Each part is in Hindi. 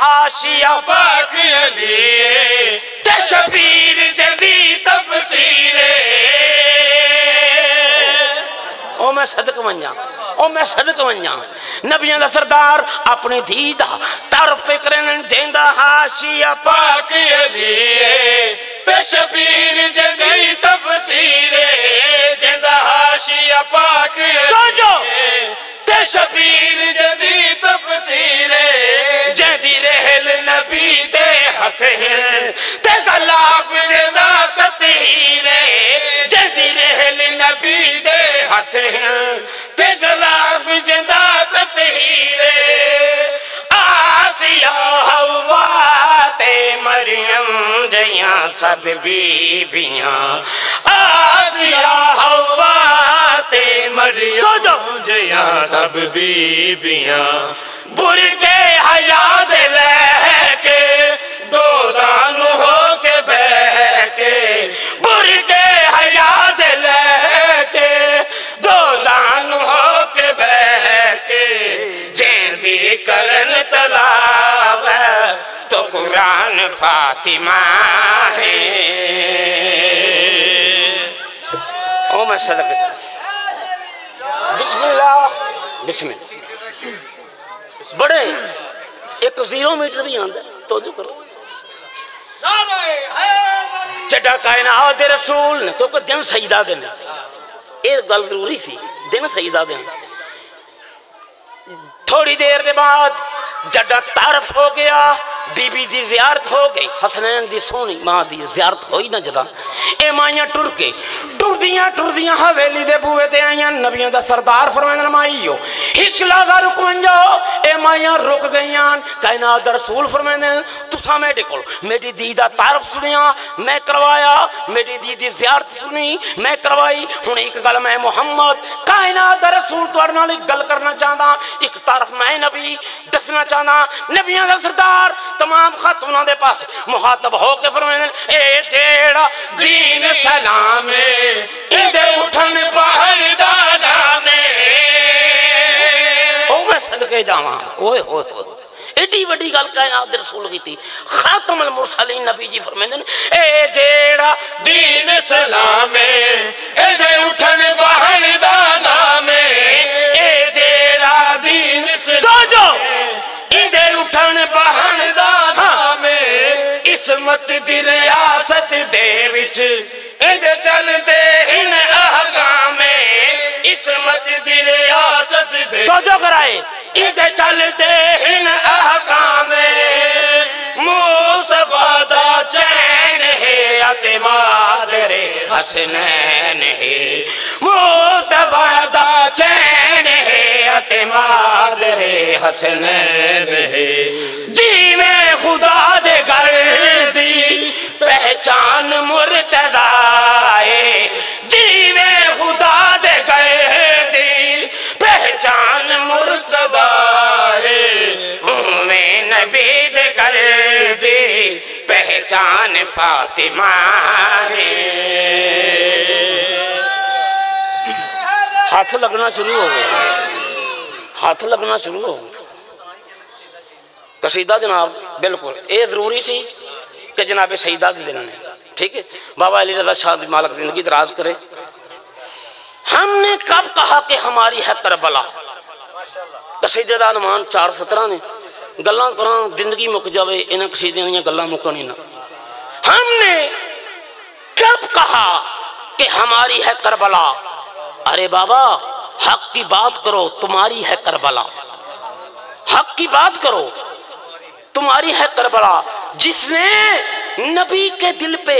हाशिया पाक अली ते जदी तफसीरे। ओ मैं सदक वंजा ओ मैं सदक वंजा नबियाँ दा सरदार अपनी धी दा तारफ करन जेंदा हाशिया पाक अली ते जदी तफसीरे। ज़िंदा हाशिया पाक तो जो। ते शबीर जदी तफसीरे। जेंदी रहल नबी दे हथ हैं ते गलाफ जिंदा ततीरे जेंदी रहल नबी दे हथ हैं ते गलाफ जिंदा ततीरे आसिया हवा ते मरियम जया सब बीबियां आसिया हवा ते मरियम जो जया सब बीबियां बुरके हया फातिमा है। ओ मैं सदक बिस्मिल्लाह। बिस्मिल्लाह। बड़े, एक ज़ीरो मीटर भी आंदा तो जो करो। चड्डा कायनात रसूल, ने क्योंकि दिन सजदा दिन। ये गल ज़रूरी सी, दिन सजदा दिन। थोड़ी देर के बाद जड्डा तारफ हो गया बीबी की जियारत हो गई हसनैन की सोहनी माँ की जियारत होई ना जदा। ए माइया टुर के, टुरदियाँ टुरदियाँ हवेली दे बूहे ते आईया नबियों का सरदार फरमांदन माई हो लागा रुक वन जाओ ए माइया रुक गई कायनात रसूल फरमांदन तुसा मेरे को मेरी दी दा तारफ सुनिया, मैं करवाया। मेरी दी दी जियारत सुनी, मैं करवाई। हुन एक गल मैं मुहम्मद, कायनात रसूल तुहाडे नाल एक गल करना चाहदा। एक तरफ़ मैं नबी दसना चाहदा। नबियाँ दा सरदार, तमाम खत उन्होंने पास मुखातब हो के फरमांदन ए जेड़ा दीन सलाम उठन सदके जावां। ओए होए होए एडी वड्डी गल कायनात रसूल कीती। खातमुल मुरसलीन नबी जी फरमांदन ए जेड़ा दीन सलामे एदे उठन बहन दा नामे ए जेड़ा दीन तो जो इदे उठन बहन दा नामे इस्मत दी रियासत दे विच रियासत तो जो कराए। इदे चलते इन अहकामे। मुस्तफ़ा दा चैन है अतमाद रे चैन है अतमाद रे हसनैन है। जीवे खुदा दे घर दी पहचान मुर्तजाए पहचान फातिमा है। हाथ लगना शुरू हो गया। हाथ लगना शुरू हो कसीदा जनाब, बिल्कुल। ये ज़रूरी सी कि जनाब शहीदा के दिन ठीक है? बाबा अली रजा शाह मालक ज़िंदगी दराज करे। हमने कब कहा कि हमारी है करबला? कसीदे का अनुमान चार सत्रह ने। गल्लां करा ज़िंदगी मुक जाए इन्हें कसीदे दी गल्लां मुकन ना हमने कब कहा कि हमारी है करबला अरे बाबा हक की बात करो तुम्हारी है करबला हक की बात करो तुम्हारी है करबला जिसने नबी के दिल पे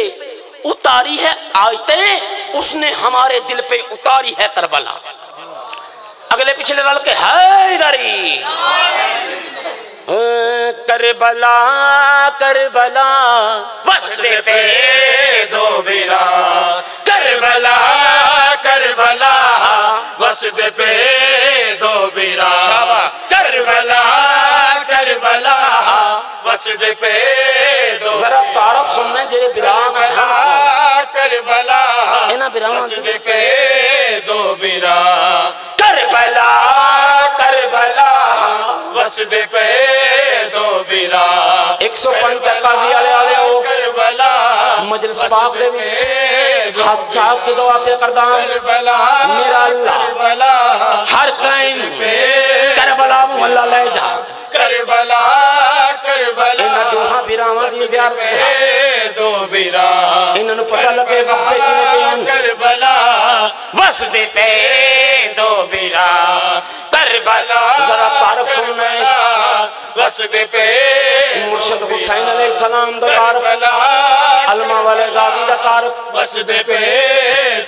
उतारी है आयतें उसने हमारे दिल पे उतारी है करबला अगले पिछले रल के करबला बस दे पे दो बिरा करबला करबला वसद पे दो बिरा शाबाश। करबला करबला वसद पे दो जरा तारफ सुनने जेड़े बिरान है करबला 105 ਕਾਜ਼ੀ ਵਾਲੇ ਵਾਲੇ ਉਹ करबला ਮਜਲਿਸ ਪਾਕ ਦੇ ਵਿੱਚ ਹੱਥ ਚਾਪ ਕੇ ਦੁਆ ਤੇ ਕਰਦਾ करबला मेरा अल्लाह। करबला ਹਰ ਕਾਇਨ ਕਰਬਲਾ ਨੂੰ ਅੱਲਾ ਲੈ ਜਾ करबला करबला ਇਹਨਾਂ ਦੋਹਾਂ ਵੀਰਾਵਾਂ ਦੀ ਜ਼ਿਆਰਤ ਕਰਾ ए दो बिरा ਇਹਨਾਂ ਨੂੰ ਪਤਾ ਲੱਗੇ ਵਸਦੇ ਕਿਵੇਂ ਪਏ ਹਨ करबला ਵਸਦੇ ਪਏ ਦੋ ਵੀਰਾ ਕਰਬਲਾ ਜ਼ਰਾ ਤਾਰਫ ਸੁਣਨਾ ਹੈ वसदे पे मुर्शद हुसैन अलैहिस्सलाम दा तारफ अलमा वाले गाजी दा तारफ। मस्जिद पे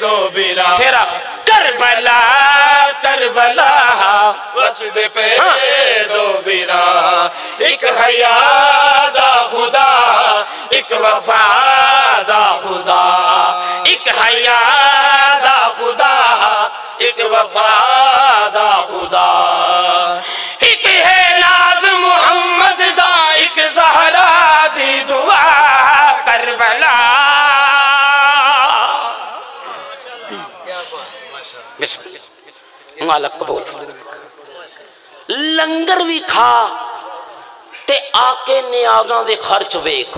दो बिरा। फेरा करबला करबला मस्जिद पे हाँ। दो बिरा। एक हया दा खुदा एक वफा दा खुदा। एक हया दा खुदा एक वफा दा खुदा। वाला कबूल लंगर भी खा ते आके न्याजा दे खर्च वेख।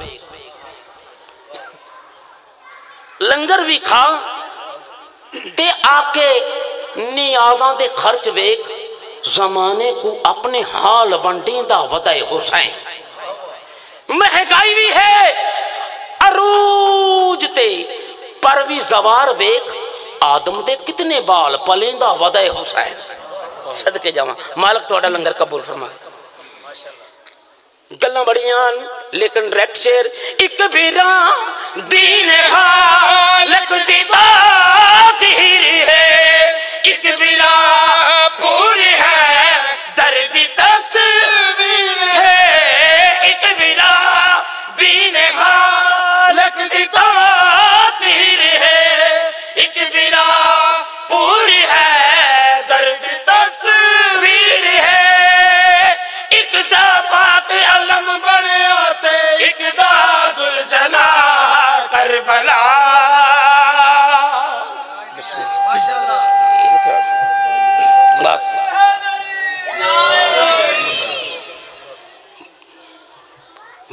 लंगर भी खा ते आके न्याजा दे खर्च वेख। जमाने को अपने हाल बंटी दा वदे हुसैन। महँगाई भी है, अरूज ते पर भी जवार वेख। आदम दे कितने बाल पलेंदा वदे हुसैन। सदके जावा। मालिक थोड़ा लंगर कबूल फरमा। गल बड़िया लेकिन डायरेक्ट शेर एक बिरा दीन हालत है। एक बिरा पूरी है दर्द तस्वीर है। दीन है तकबीरा पूरी है, दर्द तस्वीर है। एक दात अलम बने होते एक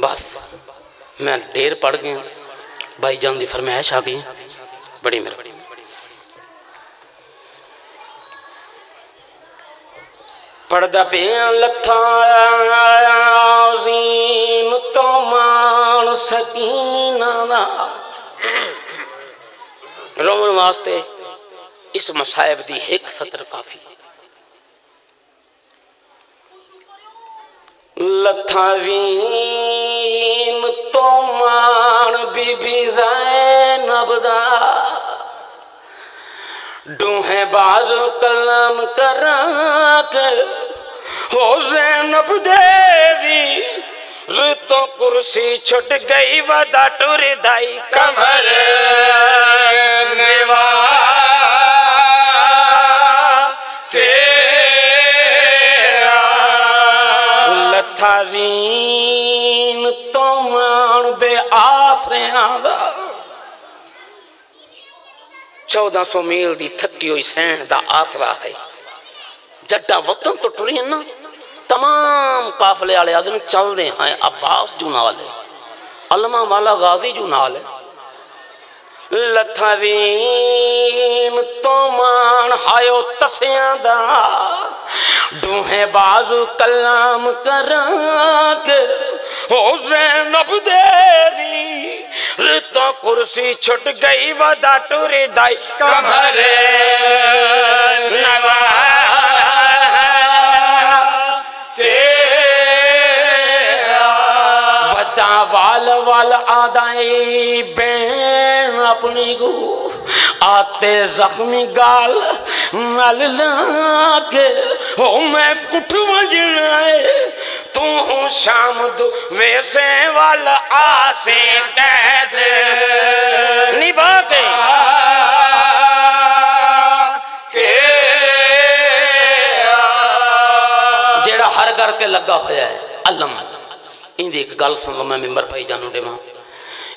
बस। मैं ढेर पढ़ गया। भाईजान की फरमायश आ गई। बड़ी मेहरबानी। पढ़दा पे लथा तो मान सकीना दा रोमन वास्ते इस मसायब दी एक सतर काफ़ी लथा वीम तो मान डूहे बाजू कलम कराक हो जैनब देवी रितो कुर्सी छुट गई वदा टुर दाई कमर नेवा के लथा चौदह 1400 मील की थकी हुई सैन का आसरा है। जड्डा वतन तो टुरी है ना। तमाम काफले वाले आदमी चलते हैं, अब्बास जू नाल है, अलमा वाला गाजी जू नाल है। लथरीम तो मान हायो तसियाँ दा, डूहे बाजू कलाम करा के हो जैनब देरी रितो कुर्सी छुट गई, वदा टुरे दाई। कमर वदा वाल वाल आदाई, बैन अपनी गु। आते जख्मी गाल मल के हो मैं कुठ वजनाए तू हूँ शाम वैसे वाल आसे कैद। निभा के जेड़ा हर घर से लगा होया है अल्लाह इंदी एक गल सुन लो मैं मिम्बर भाई जानू डेवा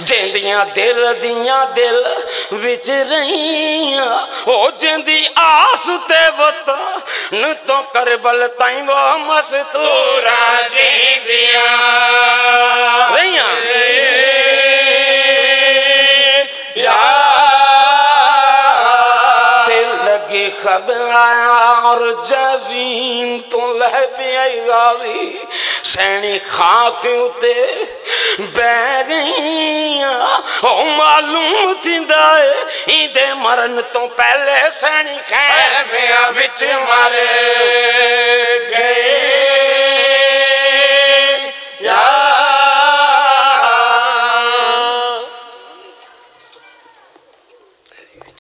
ਜਿੰਦੀਆਂ ਦਿਲ ਦੀਆਂ ਦਿਲ ਵਿੱਚ ਰਹੀਆਂ ਉਹ ਜਿੰਦੀ ਆਸ ਤੇ ਵਤਨ ਤੋਂ ਕਰਬਲ ਤਾਈਂ ਵਾ ਮਸਤੂਰਾ ਜਿੰਦੀਆਂ ਰਹੀਆਂ? लगे खबर और जवीन तो लह पियारी सैनी खाक उते बह गईया ओ मालूम थिंदा इंदे मरन तो पहले सैनी खैर बिच मारे